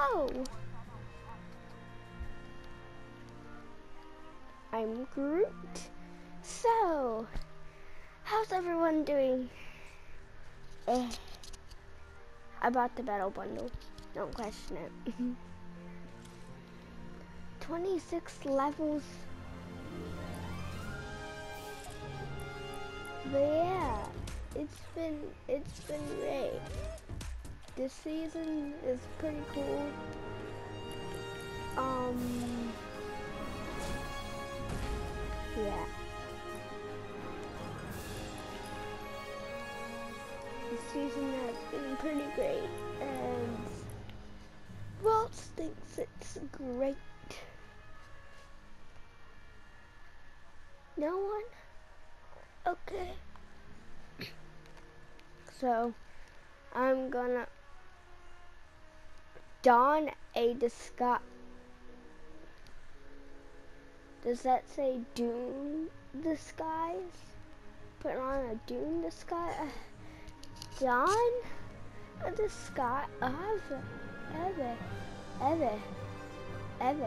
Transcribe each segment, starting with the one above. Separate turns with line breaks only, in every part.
Hello. I'm Groot. So, how's everyone doing? Eh. I bought the battle bundle. Don't question it. 26 levels. But yeah, it's been it's been great. This season is pretty cool. Um yeah. The season has been pretty great and Waltz thinks it's great. No one? Okay. So, I'm gonna don a disguise. Does that say Dune disguise? Put on a Dune disguise? Don a disguise? Eve, ever, ever, Eve.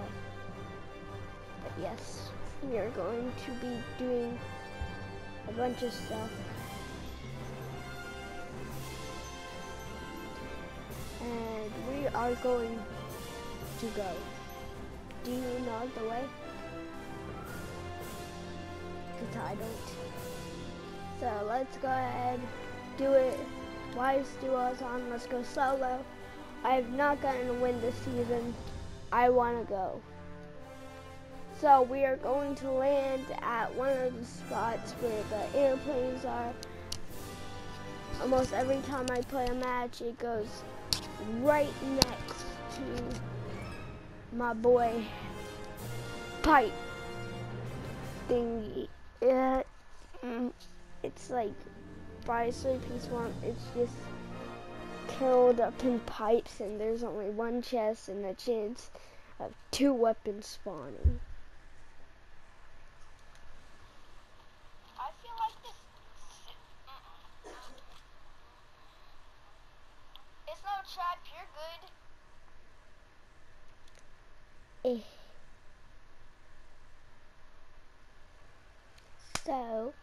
But yes we are going to be doing a bunch of stuff. Are going to go. Do you know the way? Because I don't. So let's go ahead, do it. Wise duos on, let's go solo. I have not gotten a win this season. I want to go. So we are going to land at one of the spots where the airplanes are. Almost every time I play a match, it goes right next to my boy pipe thingy. Yeah, mm, it's like sleeping swamp. It's just curled up in pipes, and there's only one chest and a chance of two weapons spawning. Eh. So,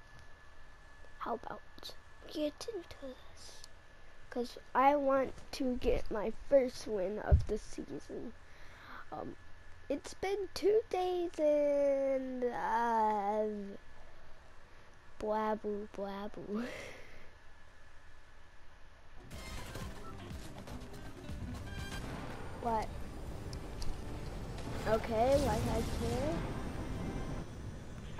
how about get into this? Because I want to get my first win of the season. Um, it's been two days and uh, blaboo blaboo. what? Okay, like I care.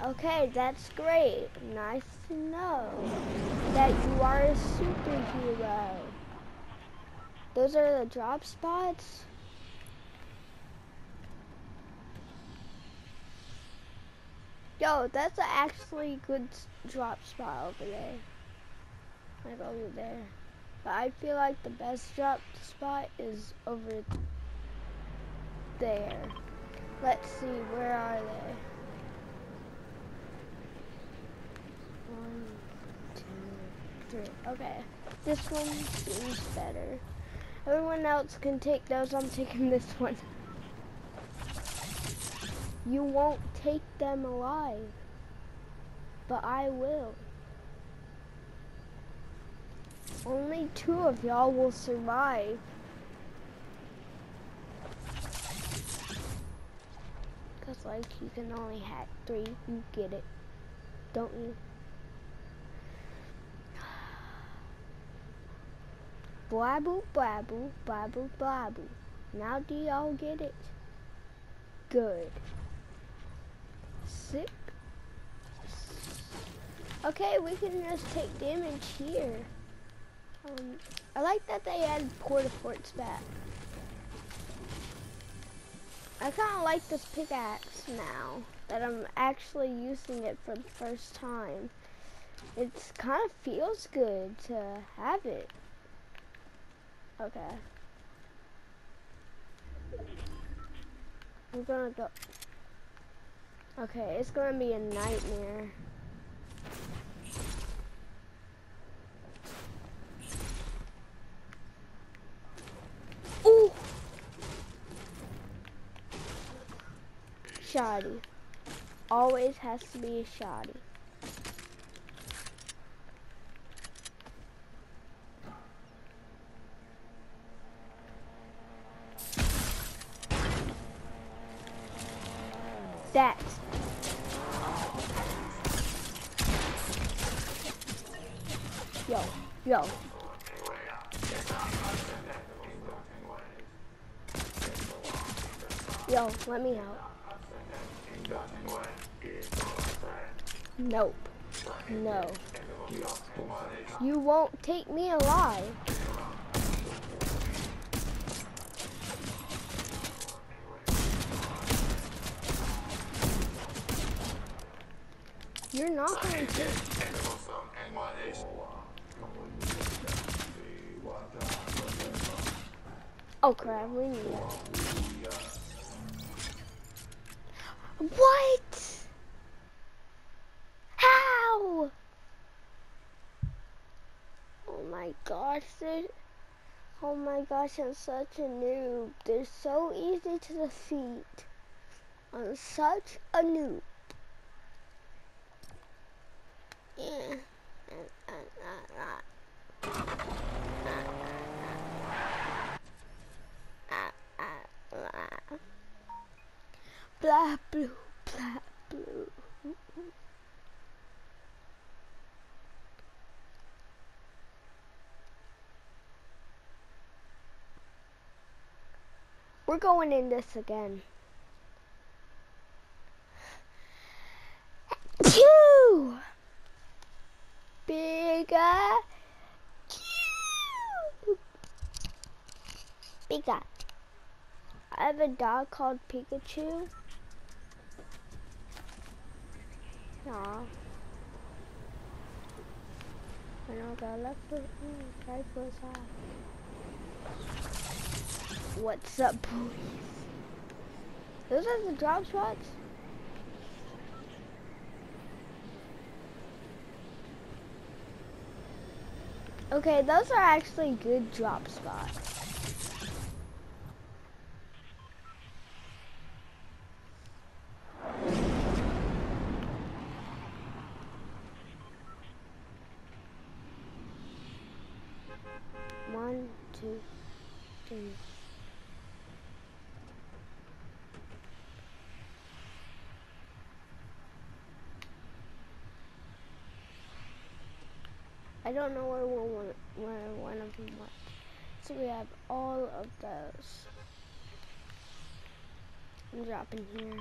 Okay, that's great. Nice to know that you are a superhero. Those are the drop spots? Yo, that's actually good drop spot over there. Like over there. But I feel like the best drop spot is over there. Let's see, where are they? One, two, three. Okay. This one seems better. Everyone else can take those. I'm taking this one. You won't take them alive. But I will. Only two of y'all will survive. Cause like you can only hack three, you get it, don't you? Blaboo, blaboo, blaboo, blaboo. Now do y'all get it? Good. Sick. Okay, we can just take damage here. Um, I like that they added porta forts back. I kind of like this pickaxe now that I'm actually using it for the first time. It kind of feels good to have it. Okay. we're gonna go. Okay, it's gonna be a nightmare. Ooh! Shoddy. Always has to be a shoddy. That. Yo, yo. Yo, let me out. Nope. No. You won't take me alive. You're not going to. Oh crap, we need it. What? How? Oh my gosh, oh my gosh, I'm such a noob. They're so easy to defeat. I'm such a noob. Yeah. Blah, blue, blah, blue. We're going in this again. Bigger. Bigger. I have a dog called Pikachu. Aw. I know the left foot, right foot side. What's up, boys? Those are the drop spots? Okay, those are actually good drop spots. One, two, three. I don't know where one, where one of them went. So we have all of those. I'm dropping here.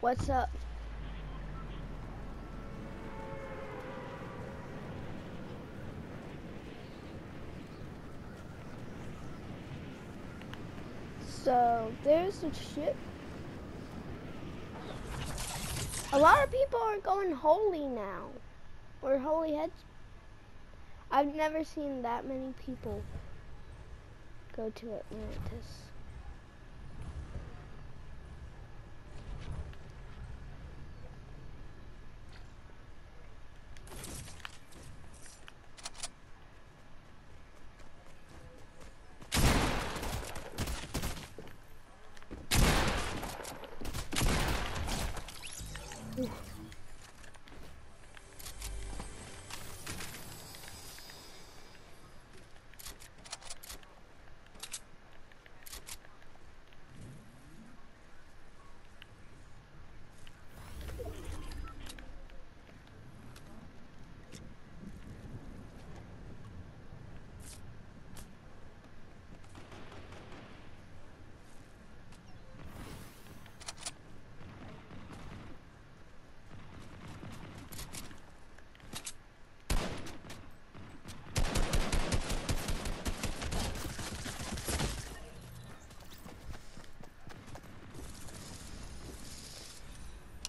What's up? So there's the ship. A lot of people are going holy now. Or Holly Hedges. I've never seen that many people go to Atlantis.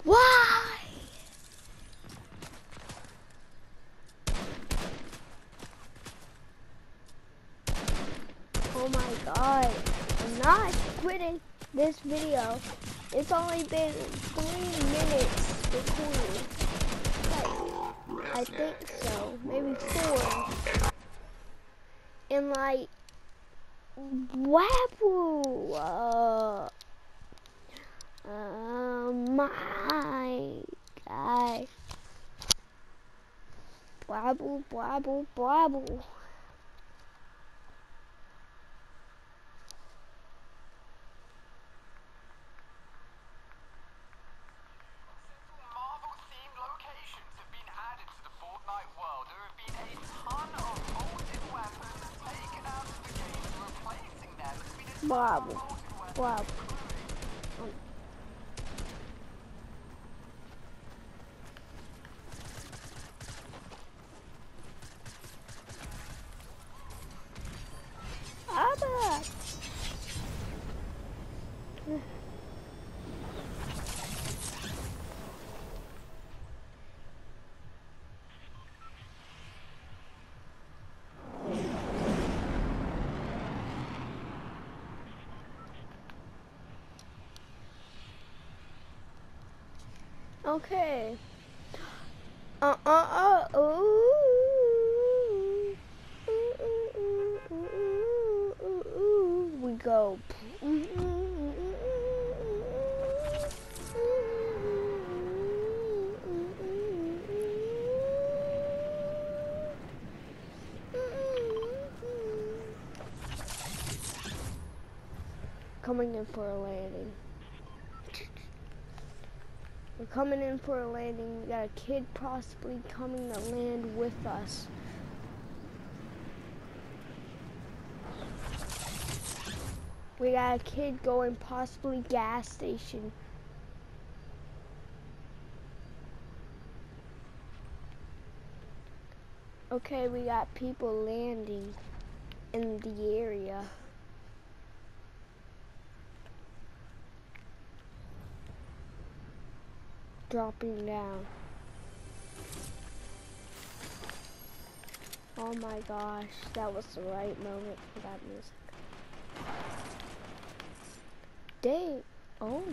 Why? Oh my god. I'm not quitting this video. It's only been three minutes recording. Like, I think so. Maybe four. and like Waboo. Uh, uh, my guy. Blabble, blabble, blabble. Bravo. Bravo. Okay. Uh uh uh. Ooh. We go. Coming in for a landing. We're coming in for a landing. We got a kid possibly coming to land with us. We got a kid going possibly gas station. Okay, we got people landing in the area. Dropping down. Oh my gosh, that was the right moment for that music. Dang, oh.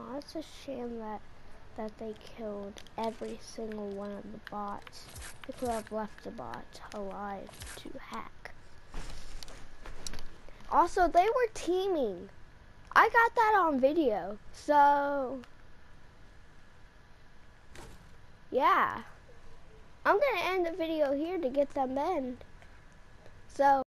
Oh, it's a shame that that they killed every single one of the bots. They could have left the bots alive to hack. Also, they were teaming. I got that on video. So, yeah. I'm to end the video here to get them in. So,